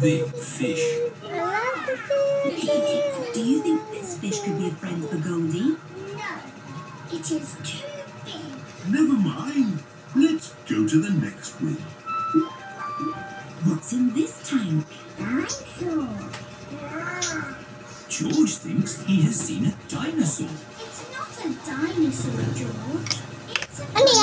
big fish. I love the fish. Do you think this fish could be a friend for Goldie? No, it is too big. Never mind. Let's go to the next room. What's in this tank? Dinosaur. George thinks he has seen a dinosaur. It's not a dinosaur, George. It's a Ano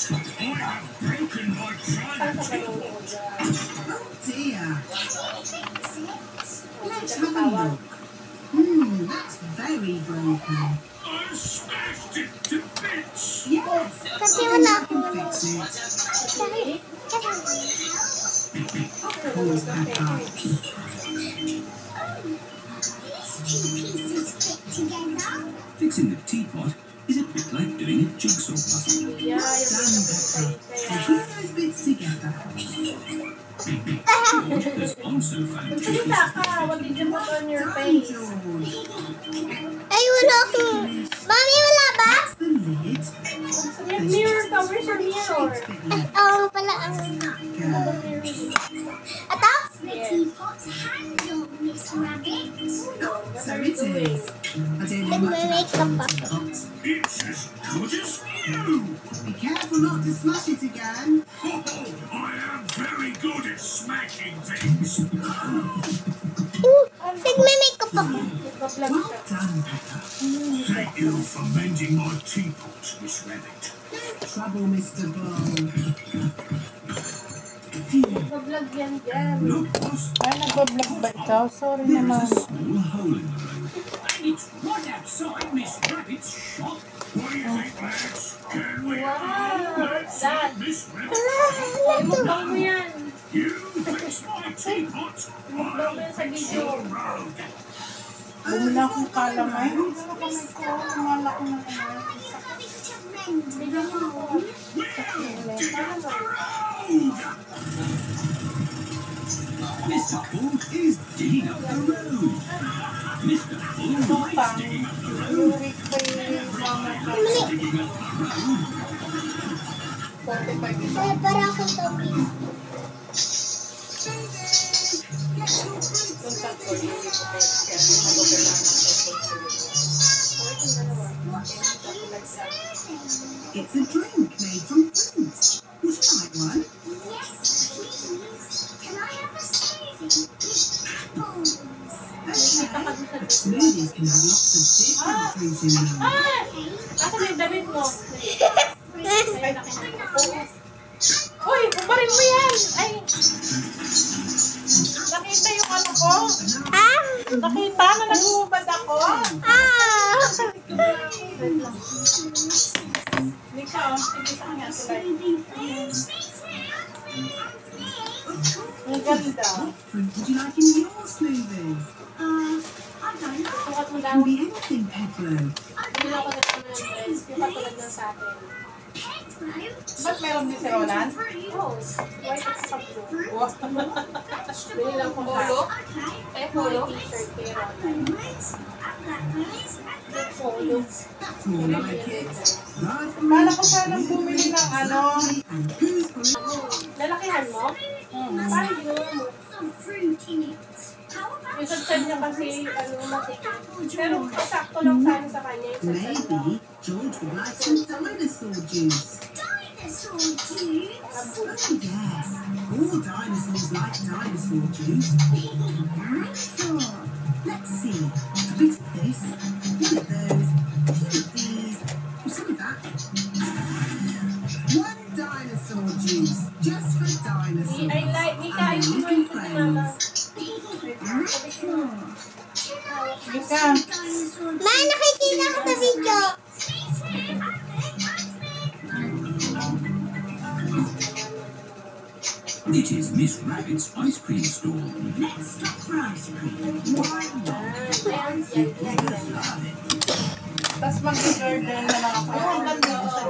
Yes. Wow. Broken by trying Oh dear. Let's have a look. Hmm, that's very broken. I smashed it to bits. Yes. I can fix it. Pull that out. Fixing the teapot a jigsaw puzzle. Yeah, yung those bits together. George has also found face. George. ay, wala akong... Mami, wala ba? May mirror ka, where's your mirror? Oo pala ang... Go. Ato? The teapot's handle, Miss Rabbit. So it is. I don't know much about Nagme-makeup pa. teapot. It's as good as new. Be careful not to smash it again. Oh, I am very good at smashing things. Ooh, Nagme-makeup ako. Nagpa-vlog Well done, Peppa. Thank you for mending my teapot, Miss Rabbit. Trouble, Mr. Bull. Nagpa-vlog yan dyan. Look, boss, Ay, nagbablog ba ikaw? Sorry there is naman. a small hole in the Ibang mo yan. Your road. Bumili akong kalamay. Hindi ko kami ko. Kumala ko. Bigyan mo ako. Mr. Bull is digging up the road. Mr. Bull likes digging up the road. Ko. Digging up the road. 45 is Ay, para akong sa ko, yurik ko kayo. Kaya nagbablog ng It's a drink made from fruit. Would you like one? Yes, please. Can I have a smoothie with apples? Okay. Smoothies can have lots of different fruit in them. Ah! Asa na yung damit mo? Uy, bumarin mo yan! Ay! Nakita yung ano ko? Ha? Nakita na nag-uubad ako? Ah! Hindi ka, oh. Hindi. Ang ganda. Would you like in your smoothies? Uh, I don't know. It can be anything, Pedro. Hindi ako sa atin. Ba't meron din si Roland? White at. Wow. Bili lang ko polo. Eh, polo t-shirt kay Ron. Blueberries, blackberries, and Polo. Kala ko sana bumili ng ano. Lalakihan mo? Parang ginawa mo. Yung niya kasi, ano, masikip. Pero sakto lang sana sa kanya yung mo. Maybe George would like some dinosaur juice. Oh, yes. All dinosaurs like dinosaur juice. Let's see. A bit of this, one of those, two of these, some of that. One dinosaur juice, just for dinosaurs. I like, yung mama. Dinosaur. Dinosaur It is Miss Rabbit's ice cream store. Let's stop for ice cream. Tapos mag-order na lang ako. Ang ganda, oh.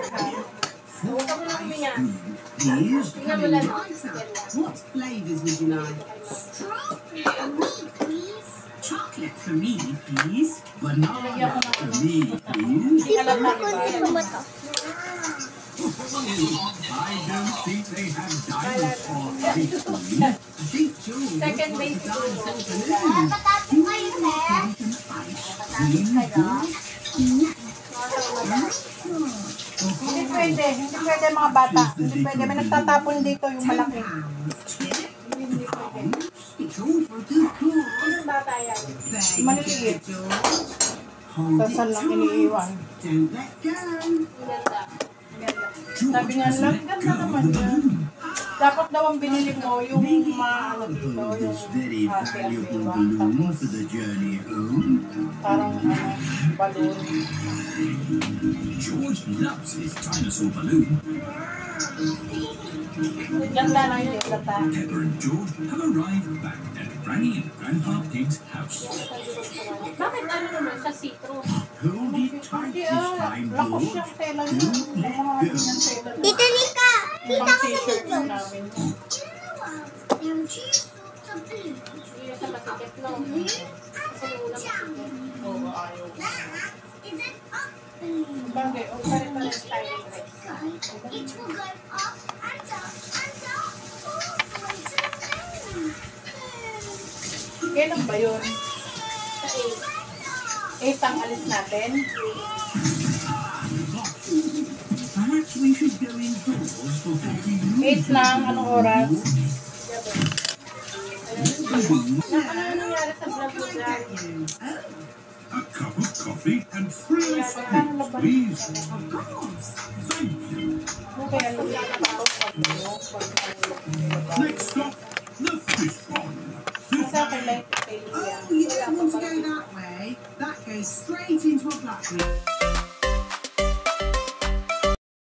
Gusto ko lang yan. What flavors would you like? Strawberry please. Chocolate for me, please. Banana for me, please. Strawberry for me, please. Think they have dinosaur victory. I think George Second base balloon. Patati kayo, sir. Hindi pwede. Hindi pwede mga bata. Hindi pwede. May nagtatapon dito yung malaki. Hindi pwede. For. Anong bata yan? Maliliit. Sasal lang iniiwan. Ganda. Sabi nga lang, ganda naman yan. Dapat daw ang binili mo yung maano dito, yung ate ang diba? parang ano, balloon. George loves his dinosaur balloon. Yung. Pepper and George have arrived back at Granny and Grandpa Pig's house. Bakit ano naman siya citrus? Hold it tight this time, George. yung. Yung ganyang tela niya. Tita Nika, kita ko sa video. are two sorts of balloons. Hindi siya masikip, no? Kasi yung ayaw. That is an up. Bagay, o pare-pare tayo. Go. It will go up and up all the way to the moon. Kailan ba yun? Sa eight. Eh, tang alis natin. Perhaps we should go indoors for 30 minutes. 8 lang, anong oras? A cup of coffee and laban? please. Thank you. Next stop, the fish pond. Oh, you don't want to go that way. That goes straight into a blackberry.